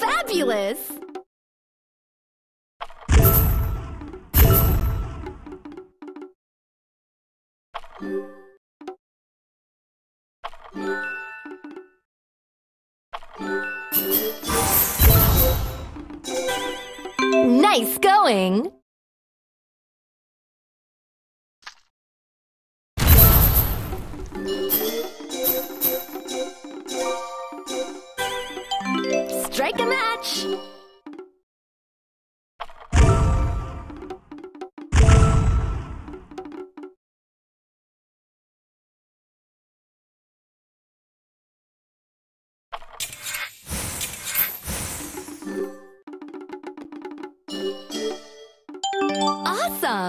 Fabulous! Nice going! Strike a match!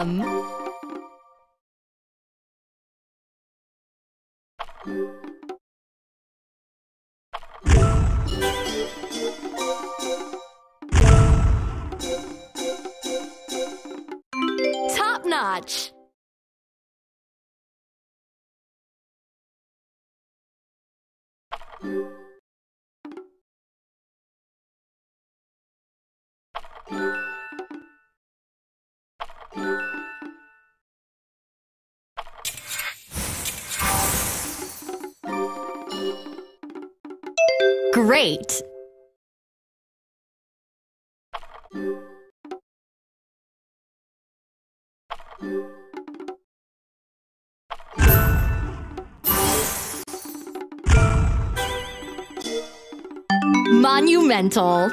Awesome! Top notch! Great! Monumental!